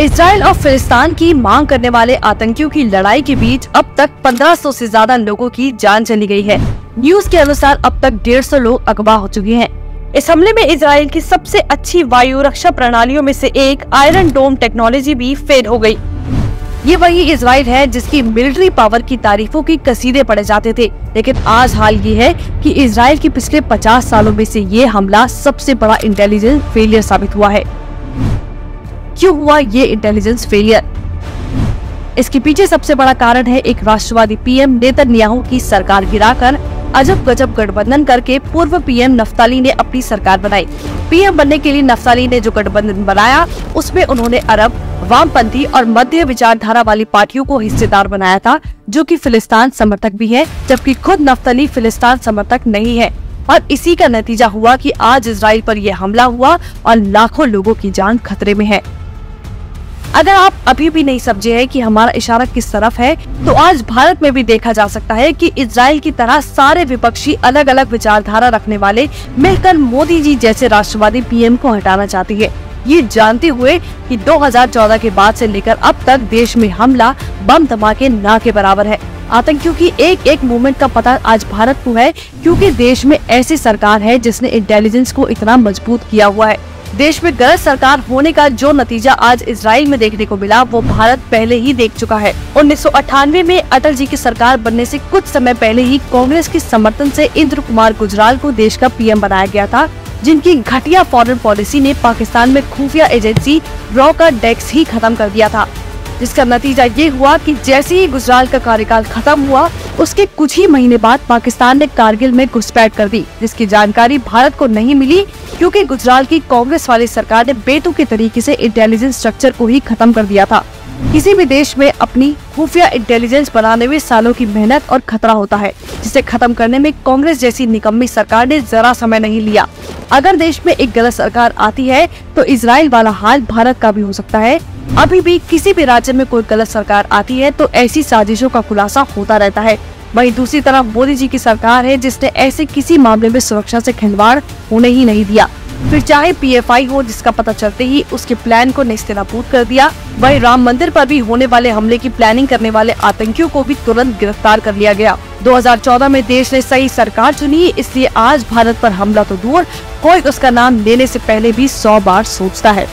Israel और फिलिस्तान की मांग करने वाले आतंकियों की लड़ाई के बीच अब तक 1500 से ज़्यादा लोगों की जान चली गई है। न्यूज़ के अनुसार अब तक 150 लोग अगवा हो चुके हैं। इस हमले में इसराइल की सबसे अच्छी वायु रक्षा प्रणालियों में से एक आयरन डोम टेक्नोलॉजी भी फेल हो गई। ये वही इसराइल है जिसकी मिलिट्री पावर की तारीफों की कसीदे पड़े जाते थे। लेकिन आज हाल ये है कि इसराइल की पिछले 50 सालों में से ये हमला सबसे बड़ा इंटेलिजेंस फेलियर साबित हुआ है। क्यों हुआ ये इंटेलिजेंस फेलियर इसके पीछे सबसे बड़ा कारण है एक राष्ट्रवादी पीएम नेतन्याहू की सरकार गिराकर अजब गजब गठबंधन करके पूर्व पीएम नफ्ताली ने अपनी सरकार बनाई। पीएम बनने के लिए नफ्ताली ने जो गठबंधन बनाया, उसमें उन्होंने अरब, वामपंथी और मध्य विचारधारा वाली पार्टियों को हिस्सेदार बनाया था, जो कि फिलिस्तान समर्थक भी है, जबकि खुद नफ्ताली फिलिस्तान समर्थक नहीं है। और इसी का नतीजा हुआ कि आज इसराइल पर यह हमला हुआ और लाखों लोगों की जान खतरे में है। अगर आप अभी भी नहीं समझे हैं कि हमारा इशारा किस तरफ़ है तो आज भारत में भी देखा जा सकता है कि इसराइल की तरह सारे विपक्षी अलग अलग विचारधारा रखने वाले मिलकर मोदी जी जैसे राष्ट्रवादी पीएम को हटाना चाहती है। ये जानते हुए कि 2014 के बाद से लेकर अब तक देश में हमला बम धमाके न के बराबर है। आतंकियों की एक एक मूवमेंट का पता आज भारत को है, क्योंकि देश में ऐसी सरकार है जिसने इंटेलिजेंस को इतना मज़बूत किया हुआ है। देश में गलत सरकार होने का जो नतीजा आज इसराइल में देखने को मिला, वो भारत पहले ही देख चुका है। उन्नीस सौ अठानवे में अटल जी की सरकार बनने से कुछ समय पहले ही कांग्रेस के समर्थन से इंद्र कुमार गुजराल को देश का पीएम बनाया गया था, जिनकी घटिया फॉरेन पॉलिसी ने पाकिस्तान में खुफिया एजेंसी रॉ का डेस्क ही खत्म कर दिया था। जिसका नतीजा ये हुआ कि जैसे ही गुजराल का कार्यकाल खत्म हुआ, उसके कुछ ही महीने बाद पाकिस्तान ने कारगिल में घुसपैठ कर दी, जिसकी जानकारी भारत को नहीं मिली, क्योंकि गुजराल की कांग्रेस वाली सरकार ने बेतुके तरीके से इंटेलिजेंस स्ट्रक्चर को ही खत्म कर दिया था। किसी भी देश में अपनी खुफिया इंटेलिजेंस बनाने में सालों की मेहनत और खतरा होता है, जिसे खत्म करने में कांग्रेस जैसी निकम्मी सरकार ने जरा समय नहीं लिया। अगर देश में एक गलत सरकार आती है तो इसराइल वाला हाल भारत का भी हो सकता है। अभी भी किसी भी राज्य में कोई गलत सरकार आती है तो ऐसी साजिशों का खुलासा होता रहता है। वहीं दूसरी तरफ़ मोदी जी की सरकार है, जिसने ऐसे किसी मामले में सुरक्षा से खिलवाड़ होने ही नहीं दिया। फिर चाहे पीएफआई हो, जिसका पता चलते ही उसके प्लान को निस्तेनाबूद कर दिया, वही राम मंदिर पर भी होने वाले हमले की प्लानिंग करने वाले आतंकियों को भी तुरंत गिरफ़्तार कर लिया गया। 2014 में देश ने सही सरकार चुनी, इसलिए आज भारत पर हमला तो दूर, कोई उसका नाम लेने से पहले भी सौ बार सोचता है।